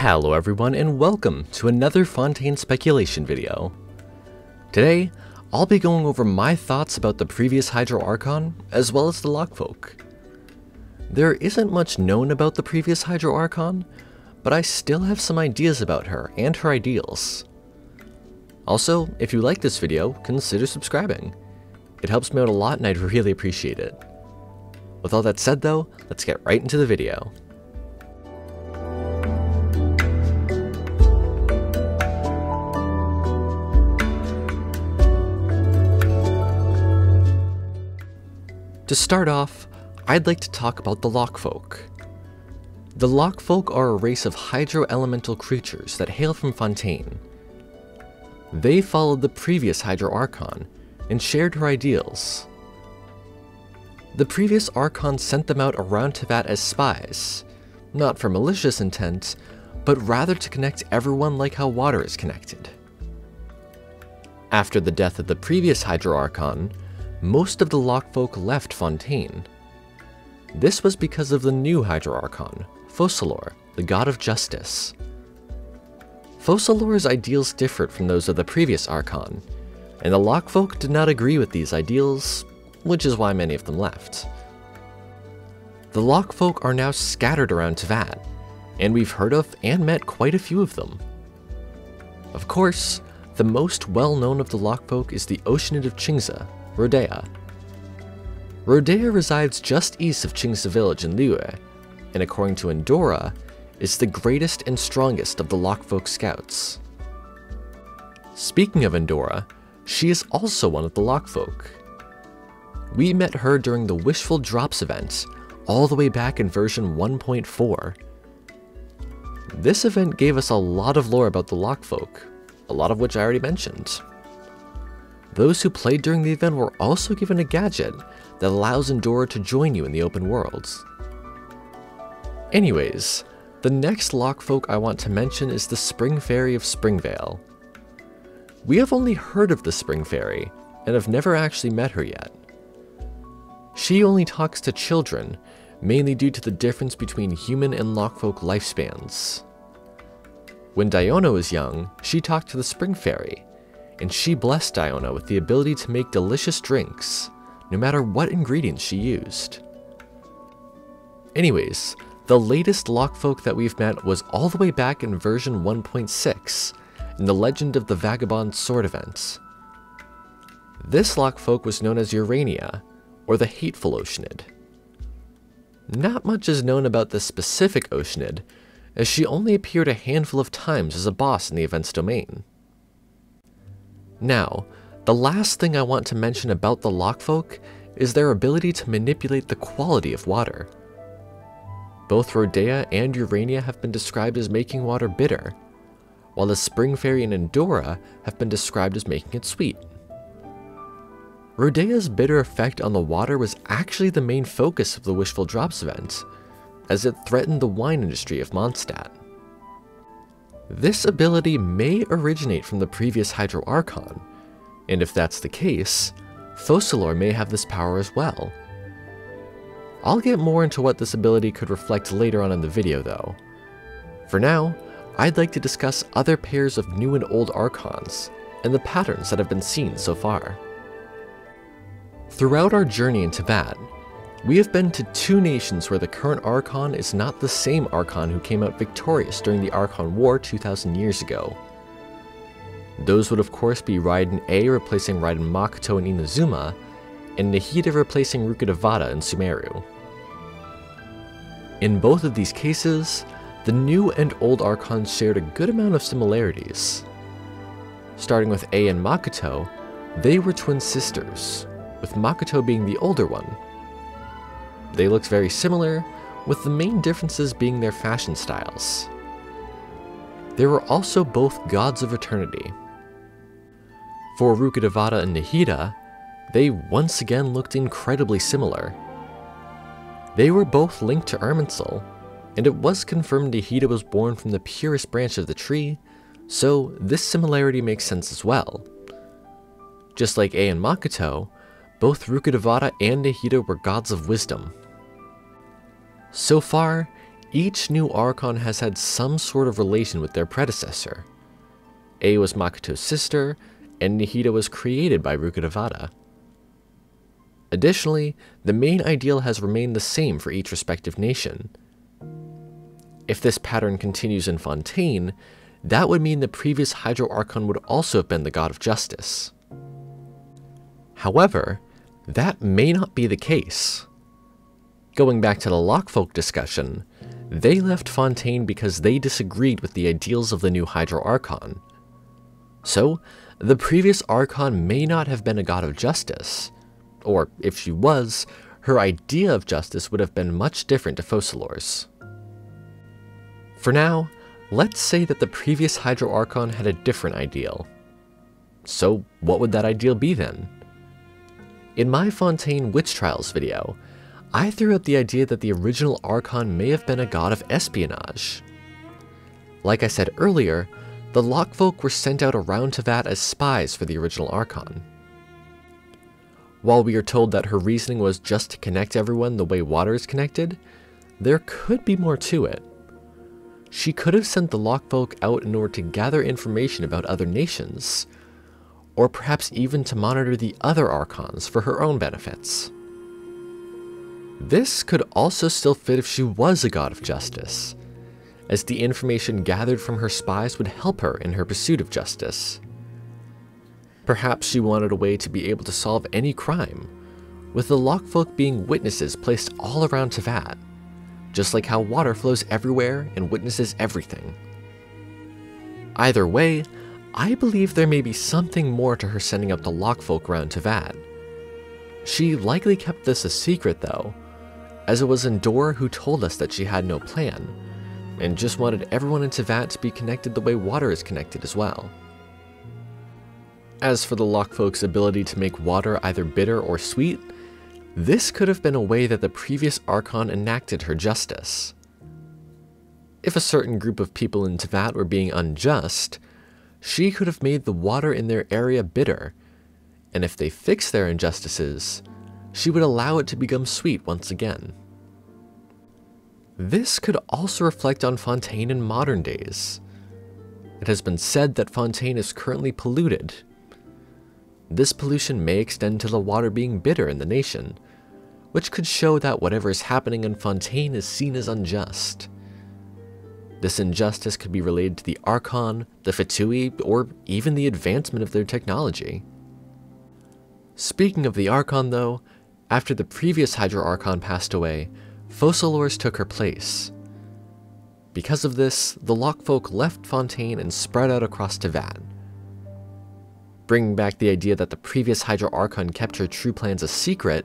Hello everyone and welcome to another Fontaine speculation video. Today, I'll be going over my thoughts about the previous Hydro Archon, as well as the Lochfolk. There isn't much known about the previous Hydro Archon, but I still have some ideas about her and her ideals. Also, if you like this video, consider subscribing. It helps me out a lot and I'd really appreciate it. With all that said though, let's get right into the video. To start off, I'd like to talk about the Lochfolk. The Lochfolk are a race of hydro-elemental creatures that hail from Fontaine. They followed the previous Hydro Archon and shared her ideals. The previous Archon sent them out around Teyvat as spies, not for malicious intent, but rather to connect everyone like how water is connected. After the death of the previous Hydro Archon, most of the Lochfolk left Fontaine. This was because of the new Hydro Archon, Focalors, the god of justice. Focalors' ideals differed from those of the previous Archon, and the Lochfolk did not agree with these ideals, which is why many of them left. The Lochfolk are now scattered around Teyvat, and we've heard of and met quite a few of them. Of course, the most well-known of the Lochfolk is the Oceanid of Qingze, Rhodeia. Rhodeia resides just east of Qingze village in Liyue, and according to Endora, is the greatest and strongest of the Lochfolk scouts. Speaking of Endora, she is also one of the Lochfolk. We met her during the Wishful Drops event, all the way back in version 1.4. This event gave us a lot of lore about the Lochfolk, a lot of which I already mentioned. Those who played during the event were also given a gadget that allows Endora to join you in the open world. Anyways, the next Lochfolk I want to mention is the Spring Fairy of Springvale. We have only heard of the Spring Fairy, and have never actually met her yet. She only talks to children, mainly due to the difference between human and Lochfolk lifespans. When Diona was young, she talked to the Spring Fairy, and she blessed Diona with the ability to make delicious drinks, no matter what ingredients she used. Anyways, the latest Lochfolk that we've met was all the way back in version 1.6, in the Legend of the Vagabond Sword event. This Lochfolk was known as Urania, or the Hateful Oceanid. Not much is known about this specific Oceanid, as she only appeared a handful of times as a boss in the event's domain. Now, the last thing I want to mention about the Lochfolk is their ability to manipulate the quality of water. Both Rhodeia and Urania have been described as making water bitter, while the Spring Fairy and Endora have been described as making it sweet. Rhodeia's bitter effect on the water was actually the main focus of the Wishful Drops event, as it threatened the wine industry of Mondstadt. This ability may originate from the previous Hydro Archon, and if that's the case, Focalors may have this power as well. I'll get more into what this ability could reflect later on in the video though. For now, I'd like to discuss other pairs of new and old Archons, and the patterns that have been seen so far. Throughout our journey in Teyvat, we have been to two nations where the current Archon is not the same Archon who came out victorious during the Archon War 2000 years ago. Those would of course be Raiden Ei replacing Raiden Makoto in Inazuma, and Nahida replacing Rukkhadevata in Sumeru. In both of these cases, the new and old Archons shared a good amount of similarities. Starting with Ei and Makoto, they were twin sisters, with Makoto being the older one, they looked very similar, with the main differences being their fashion styles. They were also both gods of eternity. For Rukkhadevata and Nahida, they once again looked incredibly similar. They were both linked to Irminsul, and it was confirmed Nahida was born from the purest branch of the tree, so this similarity makes sense as well. Just like Ei and Makoto, both Rukkhadevata and Nahida were gods of wisdom. So far, each new Archon has had some sort of relation with their predecessor. Ei was Makoto's sister, and Nahida was created by Rukkhadevata. Additionally, the main ideal has remained the same for each respective nation. If this pattern continues in Fontaine, that would mean the previous Hydro Archon would also have been the god of justice. However, that may not be the case. Going back to the Lochfolk discussion, they left Fontaine because they disagreed with the ideals of the new Hydro Archon. So, the previous Archon may not have been a god of justice, or if she was, her idea of justice would have been much different to Focalors. For now, let's say that the previous Hydro Archon had a different ideal. So what would that ideal be then? In my Fontaine Witch Trials video, I threw out the idea that the original Archon may have been a god of espionage. Like I said earlier, the Lochfolk were sent out around Teyvat as spies for the original Archon. While we are told that her reasoning was just to connect everyone the way water is connected, there could be more to it. She could have sent the Lochfolk out in order to gather information about other nations, or perhaps even to monitor the other Archons for her own benefits. This could also still fit if she was a god of justice, as the information gathered from her spies would help her in her pursuit of justice. Perhaps she wanted a way to be able to solve any crime, with the Lochfolk being witnesses placed all around Teyvat, just like how water flows everywhere and witnesses everything. Either way, I believe there may be something more to her sending up the Lochfolk around Teyvat. She likely kept this a secret though, as it was Endor who told us that she had no plan, and just wanted everyone in Teyvat to be connected the way water is connected as well. As for the Lochfolk's ability to make water either bitter or sweet, this could have been a way that the previous Archon enacted her justice. If a certain group of people in Teyvat were being unjust, she could have made the water in their area bitter, and if they fixed their injustices, she would allow it to become sweet once again. This could also reflect on Fontaine in modern days. It has been said that Fontaine is currently polluted this pollution may extend to the water being bitter in the nation, which could show that whatever is happening in Fontaine is seen as unjust. This injustice could be related to the Archon, the Fatui, or even the advancement of their technology. Speaking of the Archon though, after the previous Hydro Archon passed away, Focalors took her place. Because of this, the Lochfolk left Fontaine and spread out across Teyvat, bringing back the idea that the previous Hydro Archon kept her true plans a secret,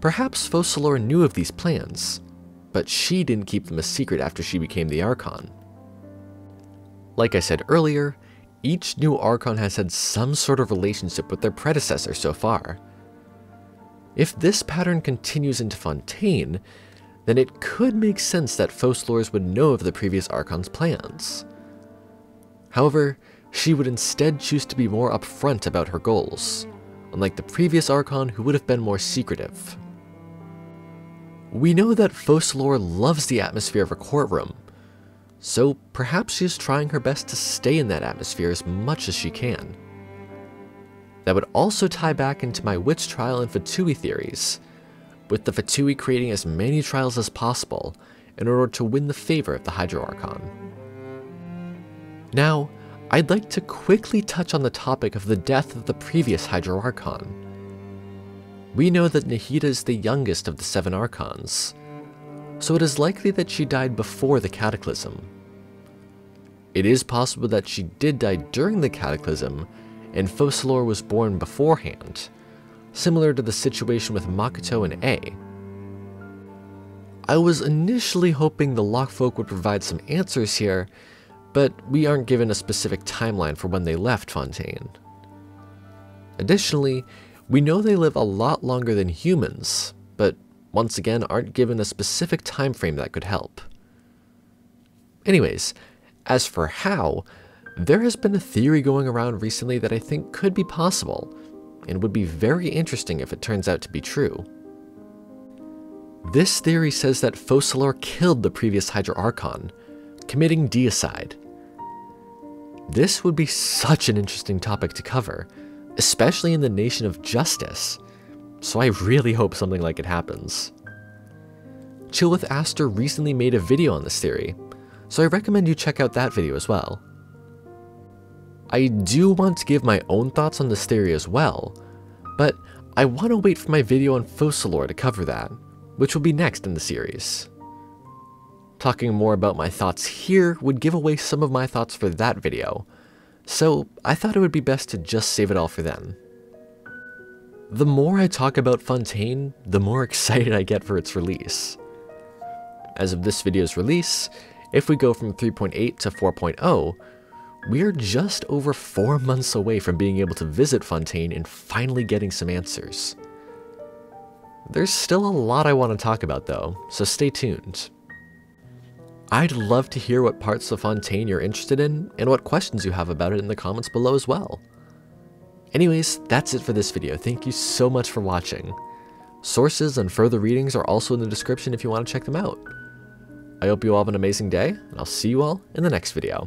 perhaps Focalors knew of these plans, but she didn't keep them a secret after she became the Archon. Like I said earlier, each new Archon has had some sort of relationship with their predecessor so far. If this pattern continues into Fontaine, then it could make sense that Focalors would know of the previous Archon's plans. However, she would instead choose to be more upfront about her goals, unlike the previous Archon who would have been more secretive. We know that Focalors loves the atmosphere of a courtroom, so perhaps she is trying her best to stay in that atmosphere as much as she can. That would also tie back into my witch trial and Fatui theories, with the Fatui creating as many trials as possible in order to win the favor of the Hydro Archon. Now, I'd like to quickly touch on the topic of the death of the previous Hydro Archon. We know that Nahida is the youngest of the seven Archons, so it is likely that she died before the Cataclysm. It is possible that she did die during the Cataclysm, and Focalors was born beforehand, similar to the situation with Makoto and Ei. I was initially hoping the Lochfolk would provide some answers here, but we aren't given a specific timeline for when they left Fontaine. Additionally, we know they live a lot longer than humans, but once again aren't given a specific time frame that could help. Anyways, as for how, there has been a theory going around recently that I think could be possible, and would be very interesting if it turns out to be true. This theory says that Focalors killed the previous Hydro Archon, committing deicide. This would be such an interesting topic to cover, especially in the Nation of Justice, so I really hope something like it happens. Chill with Aster recently made a video on this theory, so I recommend you check out that video as well. I do want to give my own thoughts on this theory as well, but I want to wait for my video on Focalors to cover that, which will be next in the series. Talking more about my thoughts here would give away some of my thoughts for that video, so I thought it would be best to just save it all for then. The more I talk about Fontaine, the more excited I get for its release. As of this video's release, if we go from 3.8 to 4.0, we're just over 4 months away from being able to visit Fontaine and finally getting some answers. There's still a lot I want to talk about though, so stay tuned. I'd love to hear what parts of Fontaine you're interested in and what questions you have about it in the comments below as well. Anyways, that's it for this video. Thank you so much for watching. Sources and further readings are also in the description if you want to check them out. I hope you all have an amazing day, and I'll see you all in the next video.